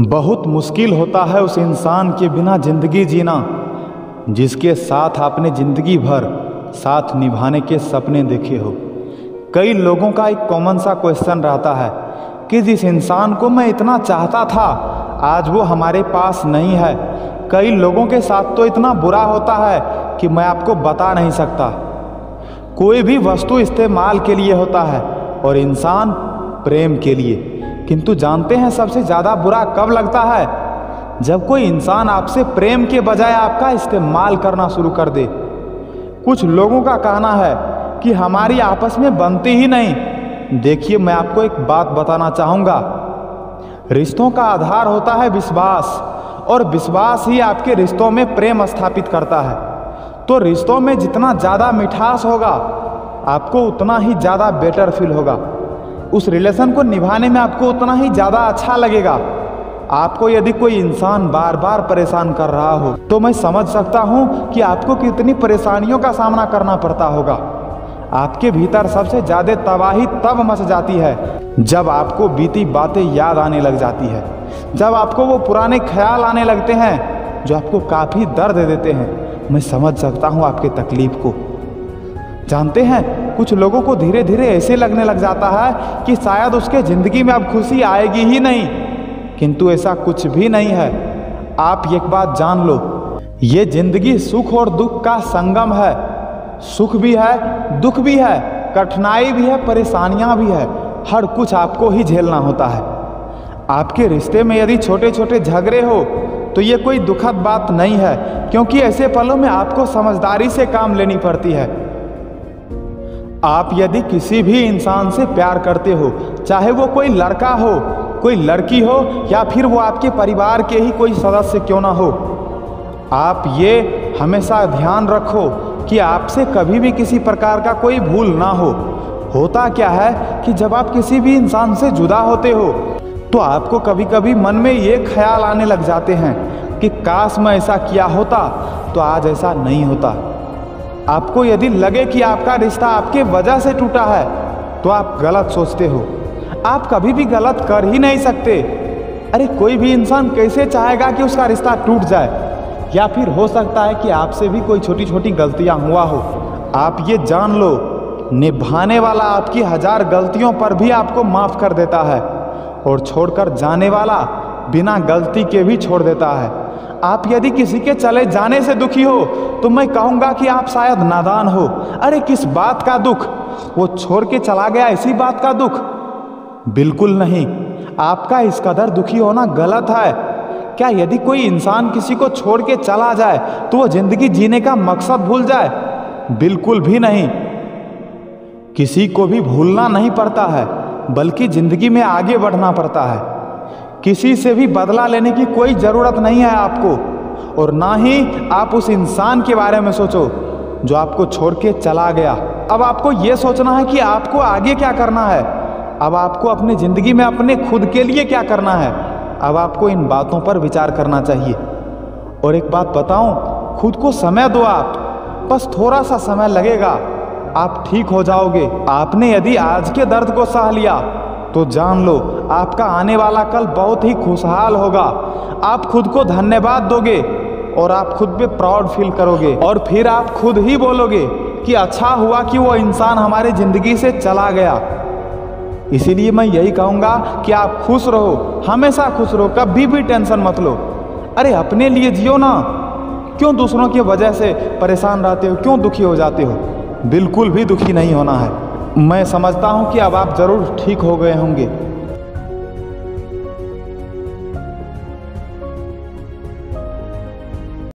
बहुत मुश्किल होता है उस इंसान के बिना ज़िंदगी जीना, जिसके साथ आपने ज़िंदगी भर साथ निभाने के सपने देखे हो। कई लोगों का एक कॉमन सा क्वेश्चन रहता है कि जिस इंसान को मैं इतना चाहता था, आज वो हमारे पास नहीं है। कई लोगों के साथ तो इतना बुरा होता है कि मैं आपको बता नहीं सकता। कोई भी वस्तु इस्तेमाल के लिए होता है और इंसान प्रेम के लिए। किंतु जानते हैं सबसे ज़्यादा बुरा कब लगता है? जब कोई इंसान आपसे प्रेम के बजाय आपका इस्तेमाल करना शुरू कर दे। कुछ लोगों का कहना है कि हमारी आपस में बनती ही नहीं। देखिए, मैं आपको एक बात बताना चाहूँगा। रिश्तों का आधार होता है विश्वास, और विश्वास ही आपके रिश्तों में प्रेम स्थापित करता है। तो रिश्तों में जितना ज़्यादा मिठास होगा, आपको उतना ही ज़्यादा बेटर फील होगा। उस रिलेशन को निभाने में आपको उतना ही ज़्यादा अच्छा लगेगा। आपको यदि कोई इंसान बार बार परेशान कर रहा हो तो मैं समझ सकता हूँ कि आपको कितनी परेशानियों का सामना करना पड़ता होगा। आपके भीतर सबसे ज़्यादा तबाही तब मच जाती है, जब आपको बीती बातें याद आने लग जाती है, जब आपको वो पुराने ख्याल आने लगते हैं, जो आपको काफ़ी दर्द देते हैं। मैं समझ सकता हूँ आपके तकलीफ़ को। जानते हैं, कुछ लोगों को धीरे धीरे ऐसे लगने लग जाता है कि शायद उसके ज़िंदगी में अब खुशी आएगी ही नहीं। किंतु ऐसा कुछ भी नहीं है। आप एक बात जान लो, ये ज़िंदगी सुख और दुख का संगम है। सुख भी है, दुख भी है, कठिनाई भी है, परेशानियाँ भी है, हर कुछ आपको ही झेलना होता है। आपके रिश्ते में यदि छोटे छोटे झगड़े हो तो ये कोई दुखद बात नहीं है, क्योंकि ऐसे पलों में आपको समझदारी से काम लेनी पड़ती है। आप यदि किसी भी इंसान से प्यार करते हो, चाहे वो कोई लड़का हो, कोई लड़की हो, या फिर वो आपके परिवार के ही कोई सदस्य क्यों ना हो, आप ये हमेशा ध्यान रखो कि आपसे कभी भी किसी प्रकार का कोई भूल ना हो। होता क्या है कि जब आप किसी भी इंसान से जुदा होते हो तो आपको कभी कभी मन में ये ख्याल आने लग जाते हैं कि काश मैं ऐसा किया होता तो आज ऐसा नहीं होता। आपको यदि लगे कि आपका रिश्ता आपके वजह से टूटा है तो आप गलत सोचते हो। आप कभी भी गलत कर ही नहीं सकते। अरे, कोई भी इंसान कैसे चाहेगा कि उसका रिश्ता टूट जाए? या फिर हो सकता है कि आपसे भी कोई छोटी छोटी गलतियाँ हुआ हो। आप ये जान लो, निभाने वाला आपकी हज़ार गलतियों पर भी आपको माफ़ कर देता है और छोड़कर जाने वाला बिना गलती के भी छोड़ देता है। आप यदि किसी के चले जाने से दुखी हो तो मैं कहूँगा कि आप शायद नादान हो। अरे, किस बात का दुख? वो छोड़ के चला गया, इसी बात का दुख? बिल्कुल नहीं। आपका इस कदर दुखी होना गलत है। क्या यदि कोई इंसान किसी को छोड़ के चला जाए तो वो ज़िंदगी जीने का मकसद भूल जाए? बिल्कुल भी नहीं। किसी को भी भूलना नहीं पड़ता है, बल्कि ज़िंदगी में आगे बढ़ना पड़ता है। किसी से भी बदला लेने की कोई ज़रूरत नहीं है आपको। और ना ही आप उस इंसान के बारे में सोचो, जो आपको छोड़ के चला गया। अब आपको ये सोचना है कि आपको आगे क्या करना है। अब आपको अपनी ज़िंदगी में अपने खुद के लिए क्या करना है। अब आपको इन बातों पर विचार करना चाहिए। और एक बात बताऊँ, खुद को समय दो आप। बस थोड़ा सा समय लगेगा। आप ठीक हो जाओगे। आपने यदि आज के दर्द को सह लिया तो जान लो आपका आने वाला कल बहुत ही खुशहाल होगा। आप खुद को धन्यवाद दोगे और आप खुद पे प्राउड फील करोगे। और फिर आप खुद ही बोलोगे कि अच्छा हुआ कि वो इंसान हमारी ज़िंदगी से चला गया। इसीलिए मैं यही कहूँगा कि आप खुश रहो। हमेशा खुश रहो, कभी भी टेंशन मत लो। अरे, अपने लिए जियो ना। क्यों दूसरों की वजह से परेशान रहते हो? क्यों दुखी हो जाते हो? बिल्कुल भी दुखी नहीं होना है। मैं समझता हूँ कि अब आप ज़रूर ठीक हो गए होंगे।